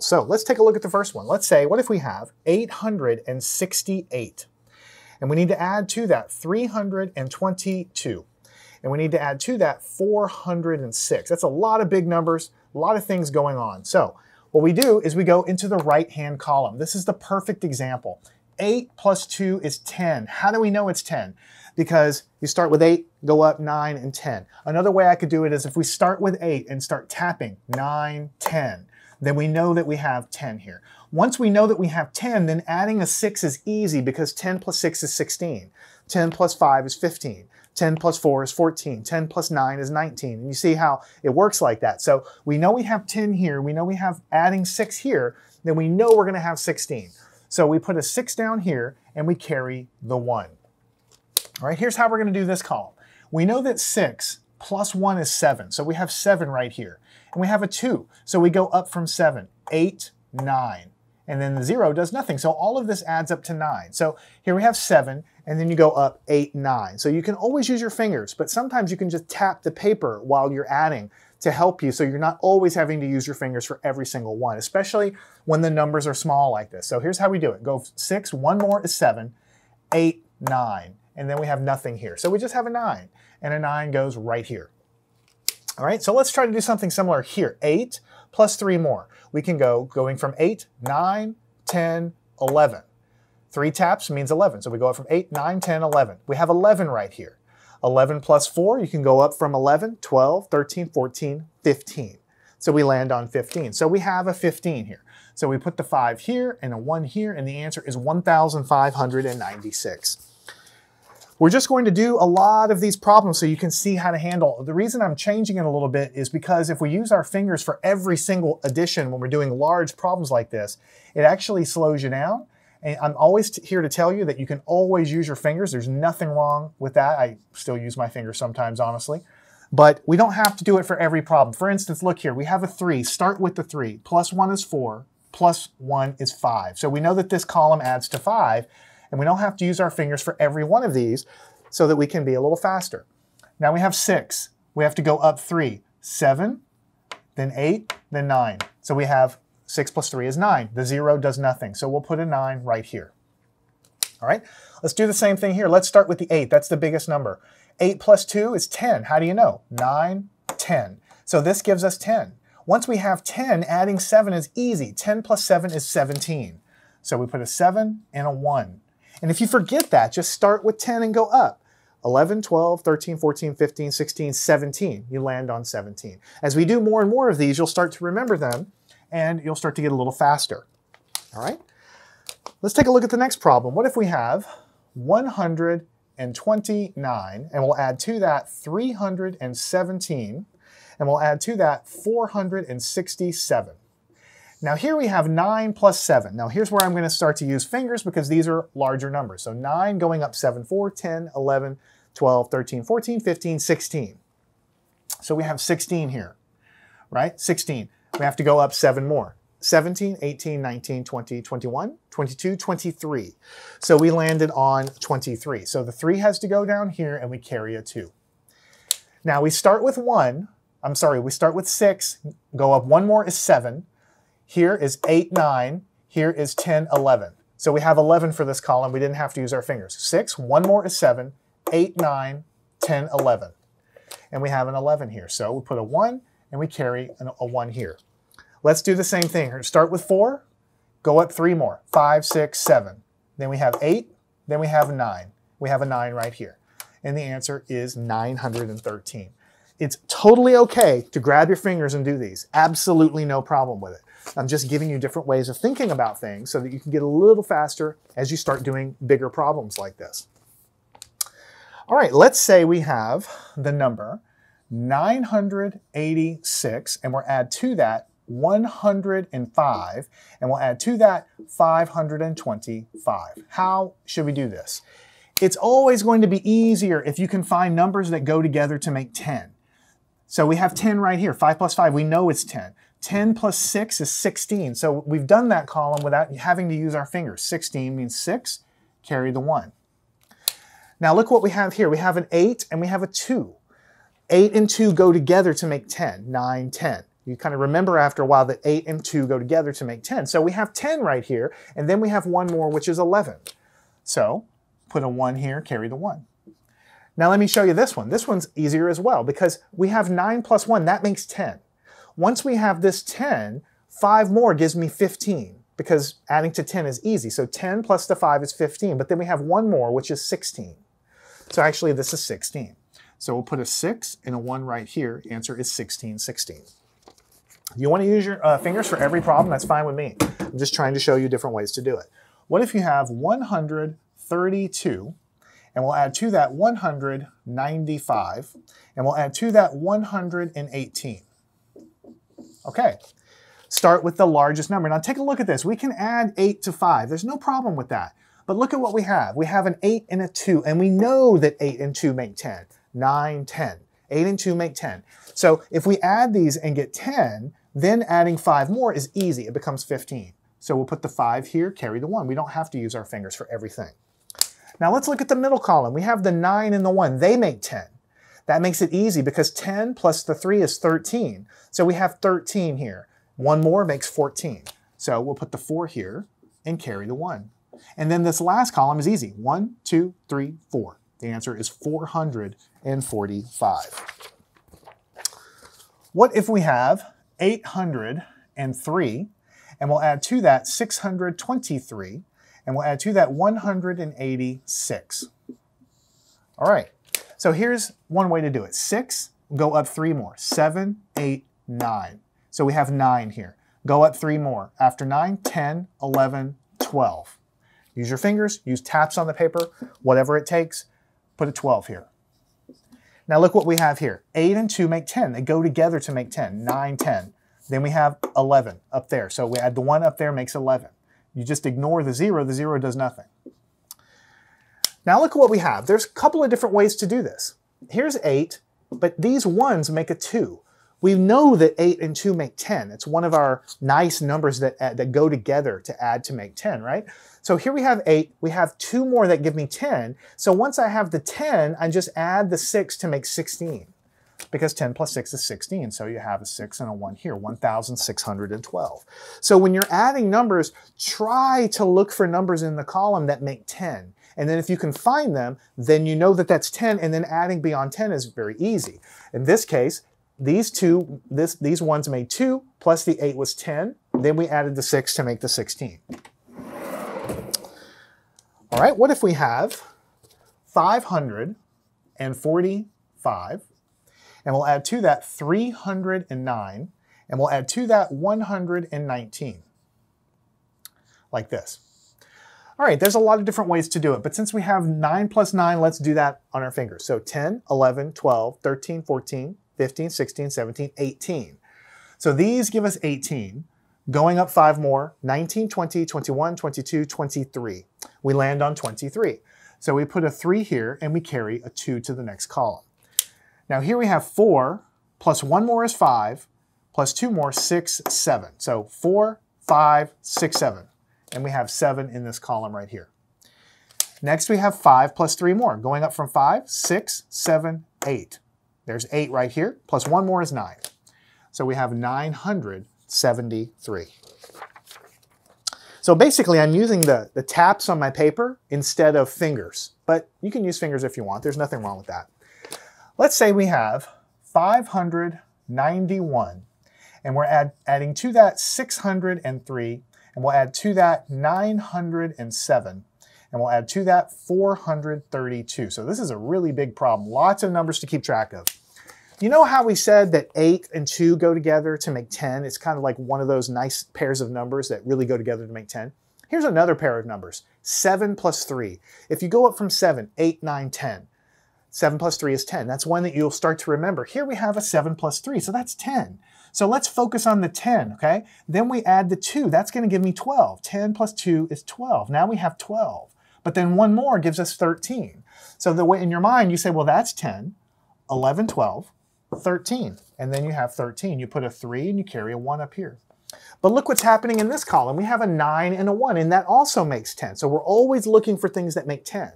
So let's take a look at the first one. Let's say, what if we have 868? And we need to add to that 322. And we need to add to that 406. That's a lot of big numbers, a lot of things going on. So what we do is we go into the right-hand column. This is the perfect example. 8 plus 2 is 10. How do we know it's 10? Because you start with 8, go up 9, and 10. Another way I could do it is if we start with 8 and start tapping 9, 10, then we know that we have 10 here. Once we know that we have 10, then adding a 6 is easy because 10 plus 6 is 16. 10 plus 5 is 15. 10 plus 4 is 14. 10 plus 9 is 19. And you see how it works like that. So we know we have 10 here. We know we have adding 6 here. Then we know we're going to have 16. So we put a 6 down here and we carry the 1. All right, here's how we're going to do this column. We know that 6 plus 1 is 7. So we have 7 right here. And we have a 2. So we go up from 7. 8, 9. And then the 0 does nothing. So all of this adds up to 9. So here we have 7, and then you go up 8, 9. So you can always use your fingers, but sometimes you can just tap the paper while you're adding to help you so you're not always having to use your fingers for every single one, especially when the numbers are small like this. So here's how we do it. Go 6, one more is 7, 8, 9. And then we have nothing here. So we just have a 9, and a 9 goes right here. All right, so let's try to do something similar here. 8 plus 3 more. We can go going from 8, 9, 10, 11. Three taps means 11. So we go up from 8, 9, 10, 11. We have 11 right here. 11 plus 4, you can go up from 11, 12, 13, 14, 15. So we land on 15. So we have a 15 here. So we put the 5 here and a 1 here, and the answer is 1,596. We're just going to do a lot of these problems so you can see how to handle. The reason I'm changing it a little bit is because if we use our fingers for every single addition when we're doing large problems like this, it actually slows you down. And I'm always here to tell you that you can always use your fingers. There's nothing wrong with that. I still use my fingers sometimes, honestly. But we don't have to do it for every problem. For instance, look here. We have a 3. Start with the 3. Plus 1 is 4. Plus 1 is 5. So we know that this column adds to 5. And we don't have to use our fingers for every one of these so that we can be a little faster. Now we have six. We have to go up three. Seven, then eight, then nine. So we have six plus three is nine. The zero does nothing. So we'll put a nine right here. All right, let's do the same thing here. Let's start with the eight. That's the biggest number. Eight plus two is 10. How do you know? Nine, 10. So this gives us 10. Once we have 10, adding 7 is easy. 10 plus 7 is 17. So we put a 7 and a 1. And if you forget that, just start with 10 and go up. 11, 12, 13, 14, 15, 16, 17. You land on 17. As we do more and more of these, you'll start to remember them and you'll start to get a little faster. All right? Let's take a look at the next problem. What if we have 129 and we'll add to that 317 and we'll add to that 467. Now here we have 9 plus 7. Now here's where I'm going to start to use fingers because these are larger numbers. So 9 going up 7, 4, 10, 11, 12, 13, 14, 15, 16. So we have 16 here, right? 16. We have to go up 7 more. 17, 18, 19, 20, 21, 22, 23. So we landed on 23. So the 3 has to go down here and we carry a 2. Now we start with 1. I'm sorry, we start with 6. Go up 1 more is 7. Here is 8, 9. Here is 10, 11. So we have 11 for this column. We didn't have to use our fingers. 6, one more is 7, 8, 9, 10, 11. And we have an 11 here. So we put a 1 and we carry an, a 1 here. Let's do the same thing. Start with 4, go up 3 more, 5, 6, 7. Then we have 8, then we have 9. We have a 9 right here. And the answer is 913. It's totally okay to grab your fingers and do these. Absolutely no problem with it. I'm just giving you different ways of thinking about things so that you can get a little faster as you start doing bigger problems like this. All right, let's say we have the number 986, and we'll add to that 105, and we'll add to that 525. How should we do this? It's always going to be easier if you can find numbers that go together to make 10. So we have 10 right here, 5 plus 5, we know it's 10. 10 plus 6 is 16. So we've done that column without having to use our fingers. 16 means 6, carry the 1. Now look what we have here. We have an 8 and we have a 2. 8 and 2 go together to make 10, 9, 10. You kind of remember after a while that 8 and 2 go together to make 10. So we have 10 right here, and then we have one more, which is 11. So put a 1 here, carry the 1. Now let me show you this one. This one's easier as well because we have 9 plus 1. That makes 10. Once we have this 10, 5 more gives me 15 because adding to 10 is easy. So 10 plus the 5 is 15. But then we have one more, which is 16. So actually, this is 16. So we'll put a 6 and a 1 right here. Answer is 16, 16. You want to use your uh, fingers for every problem? That's fine with me. I'm just trying to show you different ways to do it. What if you have 132, and we'll add to that 195, and we'll add to that 118. Okay, start with the largest number. Now take a look at this. We can add 8 to 5. There's no problem with that. But look at what we have. We have an 8 and a 2, and we know that 8 and 2 make 10. 9, 10. 8 and 2 make 10. So if we add these and get 10, then adding 5 more is easy. It becomes 15. So we'll put the 5 here, carry the 1. We don't have to use our fingers for everything. Now let's look at the middle column. We have the 9 and the 1. They make 10. That makes it easy because 10 plus the 3 is 13. So we have 13 here. One more makes 14. So we'll put the 4 here and carry the 1. And then this last column is easy. 1, 2, 3, 4. The answer is 445. What if we have 803 and we'll add to that 623 and we'll add to that 186. All right, so here's one way to do it. 6, go up 3 more. Seven, eight, nine. So we have 9 here. Go up 3 more. After 9, 10, 11, 12. Use your fingers, use taps on the paper, whatever it takes. Put a 12 here. Now look what we have here. 8 and 2 make 10. They go together to make 10. 9, 10. Then we have 11 up there. So we add the 1 up there makes 11. You just ignore the 0. The 0 does nothing. Now look at what we have. There's a couple of different ways to do this. Here's 8, but these 1s make a 2. We know that 8 and 2 make 10. It's one of our nice numbers that, uh, that go together to add to make 10, right? So here we have 8. We have two more that give me 10. So once I have the 10, I just add the 6 to make 16 because 10 plus 6 is 16. So you have a 6 and a 1 here, 1,612. So when you're adding numbers, try to look for numbers in the column that make 10. And then if you can find them, then you know that that's 10, and then adding beyond 10 is very easy. In this case, these two, this, these ones made 2, plus the 8 was 10. Then we added the 6 to make the 16. All right, what if we have 545, and we'll add to that 309, and we'll add to that 119, like this. All right, there's a lot of different ways to do it, but since we have 9 plus 9, let's do that on our fingers. So 10, 11, 12, 13, 14, 15, 16, 17, 18. So these give us 18. Going up five more, 19, 20, 21, 22, 23. We land on 23. So we put a 3 here and we carry a 2 to the next column. Now here we have 4 plus 1 more is 5 plus 2 more, 6, 7. So 4, 5, 6, 7. And we have 7 in this column right here. Next we have 5 plus 3 more. Going up from 5, 6, 7, 8. There's 8 right here, plus 1 more is 9. So we have 900 73. So basically I'm using the, the taps on my paper instead of fingers, but you can use fingers if you want. There's nothing wrong with that. Let's say we have 591 and we're add, adding to that 603 and we'll add to that 907 and we'll add to that 432. So this is a really big problem. Lots of numbers to keep track of. You know how we said that 8 and 2 go together to make 10? It's kind of like one of those nice pairs of numbers that really go together to make 10. Here's another pair of numbers, 7 plus 3. If you go up from 7, 8, 9, 10, 7 plus 3 is 10. That's one that you'll start to remember. Here we have a 7 plus 3, so that's 10. So let's focus on the 10, okay? Then we add the 2. That's going to give me 12. 10 plus 2 is 12. Now we have 12. But then one more gives us 13. So the way in your mind, you say, well, that's 10, 11, 12. 13. And then you have 13. You put a 3 and you carry a 1 up here. But look what's happening in this column. We have a 9 and a 1, and that also makes 10. So we're always looking for things that make 10.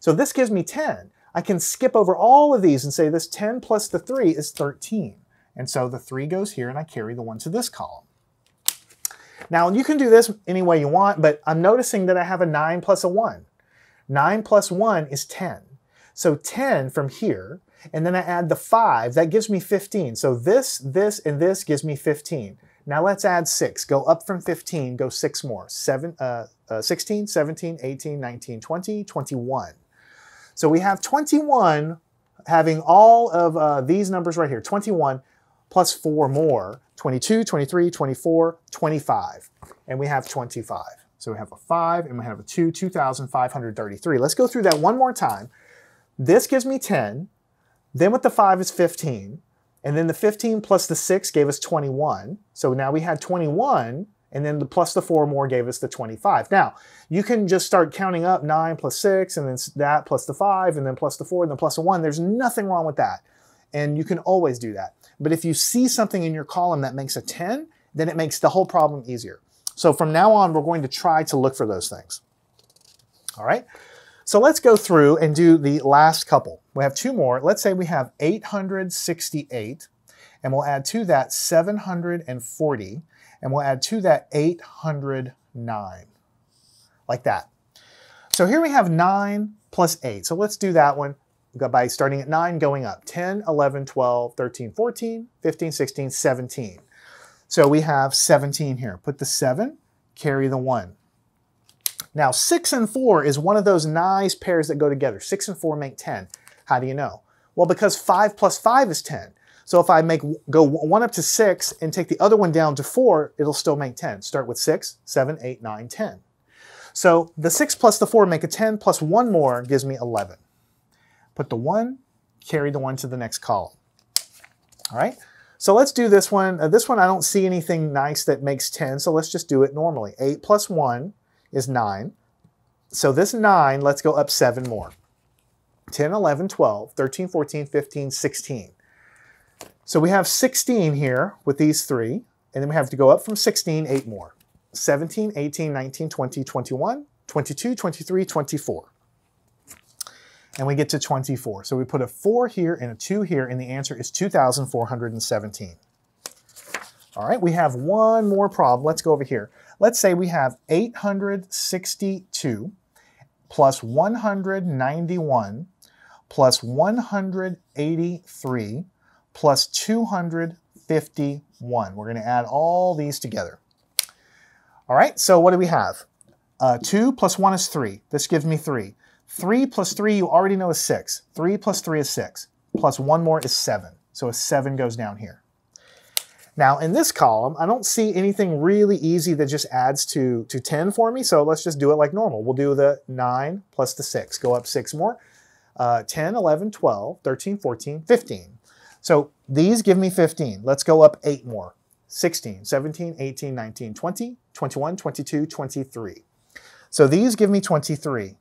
So this gives me 10. I can skip over all of these and say this 10 plus the 3 is 13. And so the 3 goes here, and I carry the 1 to this column. Now, you can do this any way you want, but I'm noticing that I have a 9 plus a 1. 9 plus 1 is 10. So 10 from here, and then I add the 5, that gives me 15. So this, this, and this gives me 15. Now let's add 6. Go up from 15, go 6 more. Seven, uh, uh, 16, 17, 18, 19, 20, 21. So we have 21 having all of uh, these numbers right here, 21 plus 4 more, 22, 23, 24, 25. And we have 25. So we have a 5 and we have a 2, 2,533. Let's go through that one more time. This gives me 10. Then with the 5 is 15. And then the 15 plus the 6 gave us 21. So now we had 21, and then the plus the 4 more gave us the 25. Now, you can just start counting up 9 plus 6, and then that plus the 5, and then plus the 4, and then plus the 1. There's nothing wrong with that. And you can always do that. But if you see something in your column that makes a 10, then it makes the whole problem easier. So from now on, we're going to try to look for those things. All right, so let's go through and do the last couple. We have two more. Let's say we have 868, and we'll add to that 740, and we'll add to that 809, like that. So here we have 9 plus 8. So let's do that one by starting at 9, going up. 10, 11, 12, 13, 14, 15, 16, 17. So we have 17 here. Put the 7, carry the 1. Now 6 and 4 is one of those nice pairs that go together. 6 and 4 make 10. How do you know? Well, because 5 plus 5 is 10. So if I make go 1 up to 6 and take the other one down to 4, it'll still make 10. Start with 6, 7, 8, 9, 10. So the 6 plus the 4 make a 10, plus 1 more gives me 11. Put the 1, carry the 1 to the next column. All right? So let's do this one. Uh, this one, I don't see anything nice that makes 10, so let's just do it normally. 8 plus 1 is 9. So this 9, let's go up 7 more. 10, 11, 12, 13, 14, 15, 16. So we have 16 here with these three, and then we have to go up from 16, 8 more. 17, 18, 19, 20, 21, 22, 23, 24 and we get to 24. So we put a 4 here and a 2 here, and the answer is 2,417. All right, we have one more problem. Let's go over here. Let's say we have 862 plus 191 plus 183 plus 251. We're going to add all these together. All right, so what do we have? Uh, 2 plus 1 is 3. This gives me 3. 3 plus 3 you already know is 6. 3 plus 3 is 6. Plus 1 more is 7. So a 7 goes down here. Now in this column, I don't see anything really easy that just adds to, to 10 for me, so let's just do it like normal. We'll do the 9 plus the 6. Go up 6 more. Uh, 10, 11, 12, 13, 14, 15. So these give me 15. Let's go up 8 more. 16, 17, 18, 19, 20, 21, 22, 23. So these give me 23.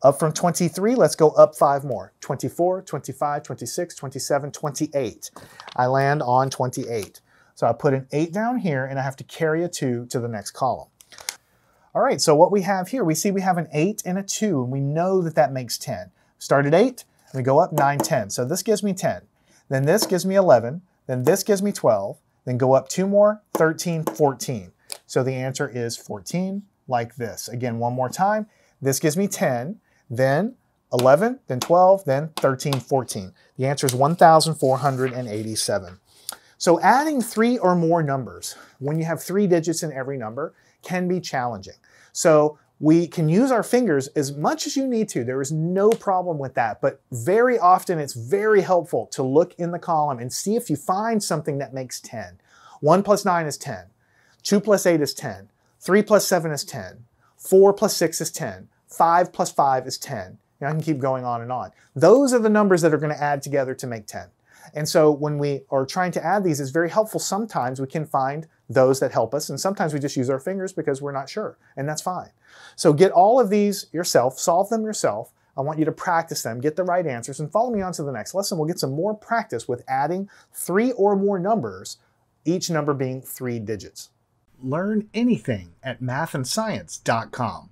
Up from 23, let's go up five more. 24, 25, 26, 27, 28. I land on 28. So I put an 8 down here, and I have to carry a 2 to the next column. All right, so what we have here, we see we have an 8 and a 2, and we know that that makes 10. Start at 8, and we go up 9, 10. So this gives me 10. Then this gives me 11. Then this gives me 12. Then go up 2 more, 13, 14. So the answer is 14, like this. Again, one more time. This gives me 10 then 11, then 12, then 13, 14. The answer is 1,487. So adding three or more numbers, when you have three digits in every number, can be challenging. So we can use our fingers as much as you need to. There is no problem with that. But very often it's very helpful to look in the column and see if you find something that makes 10. 1 plus 9 is 10. 2 plus 8 is 10. 3 plus 7 is 10. 4 plus 6 is 10. 5 plus 5 is 10. I can keep going on and on. Those are the numbers that are going to add together to make 10. And so when we are trying to add these, it's very helpful. Sometimes we can find those that help us, and sometimes we just use our fingers because we're not sure, and that's fine. So get all of these yourself, solve them yourself. I want you to practice them, get the right answers, and follow me on to the next lesson. We'll get some more practice with adding three or more numbers, each number being three digits. Learn anything at mathandscience.com.